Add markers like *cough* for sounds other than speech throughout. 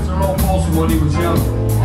Mr. Lowell Fulson when he was young.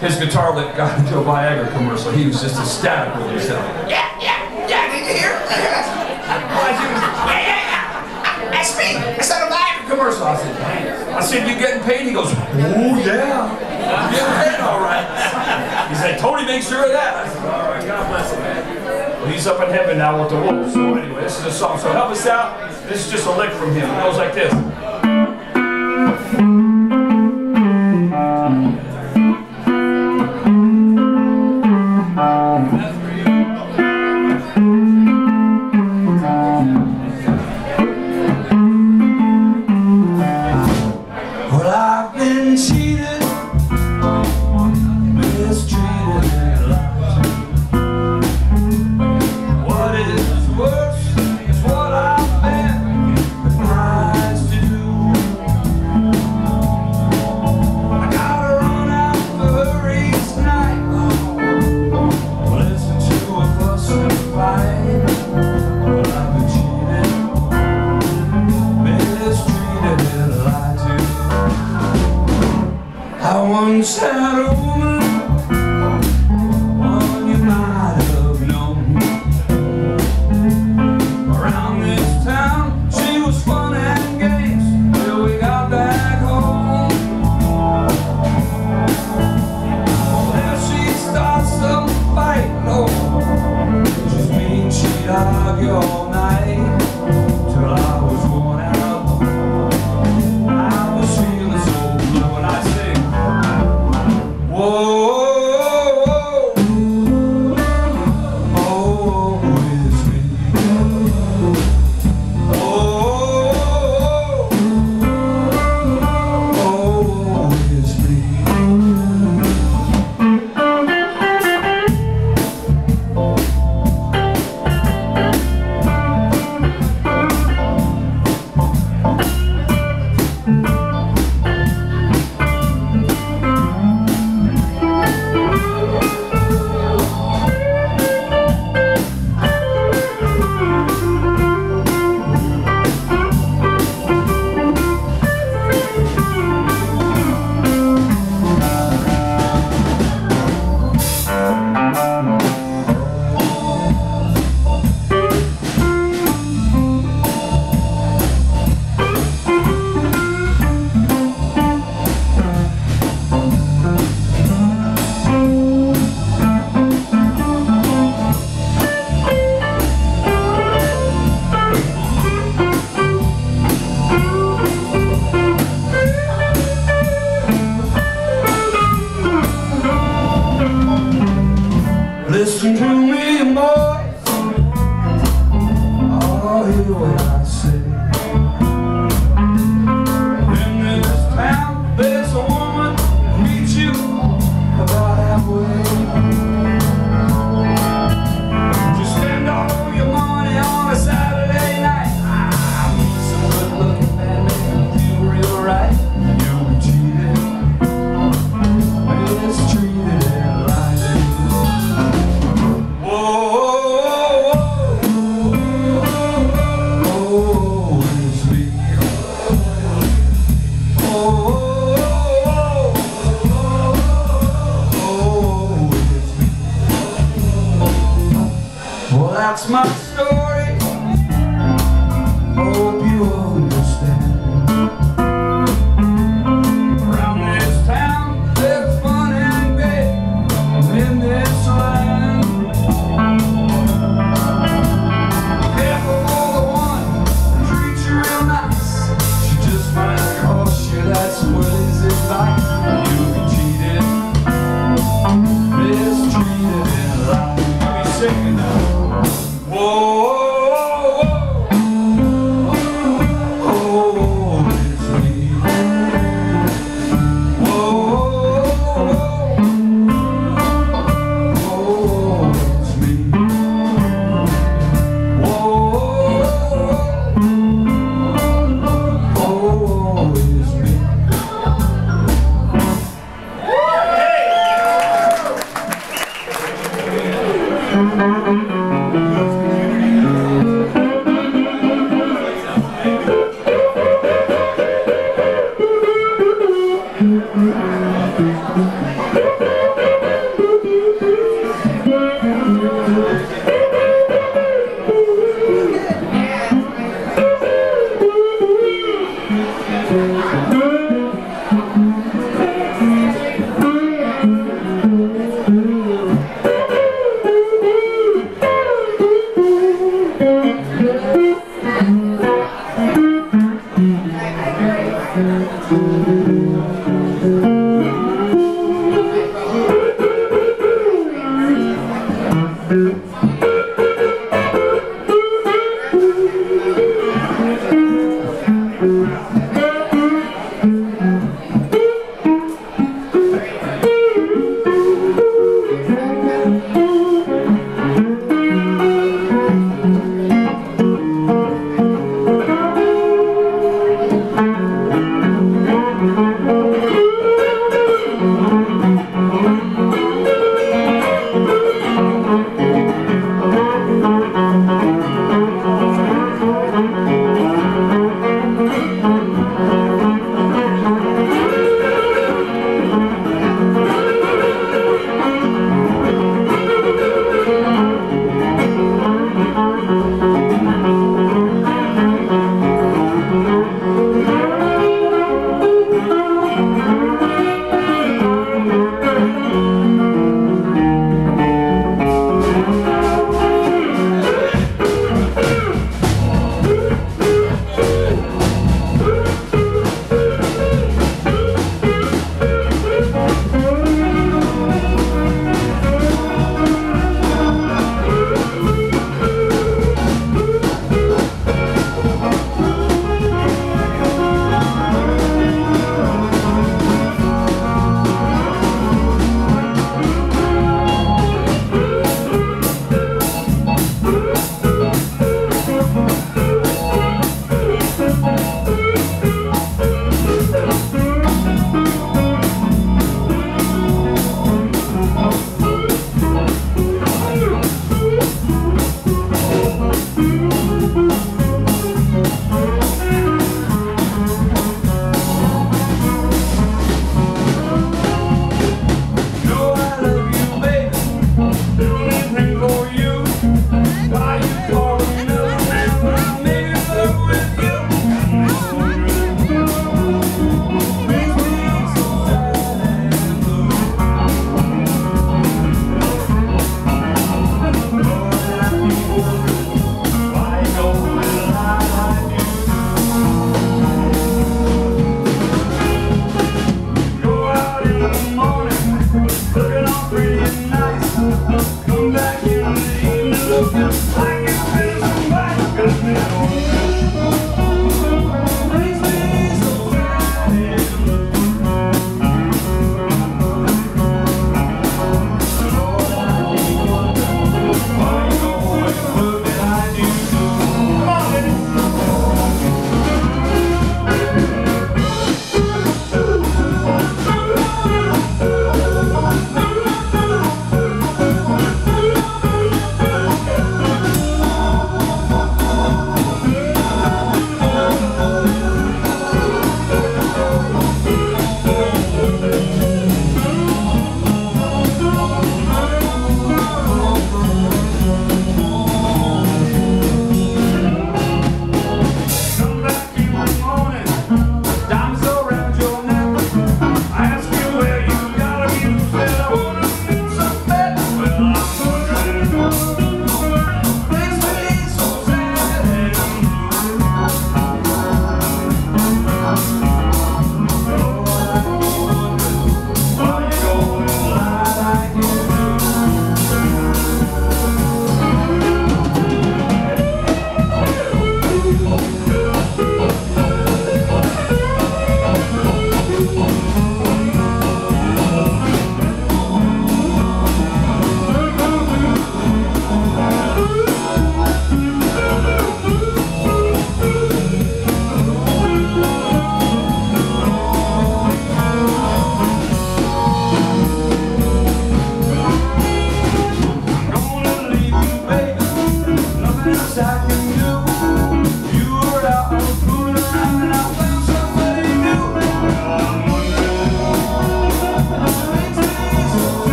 his guitar lick got into a Viagra commercial. He was just ecstatic with himself. Yeah, yeah, yeah, did you hear? *laughs* yeah, yeah, yeah. That's me. It's not a Viagra commercial. I said, I said, you getting paid? He goes, oh, yeah. Getting paid all right. He said, Tony, make sure of that. I said, all right, God bless him, man. Well, he's up in heaven now with the Lord. So anyway, this is a song. So help us out. This is just a lick from him. It goes like this.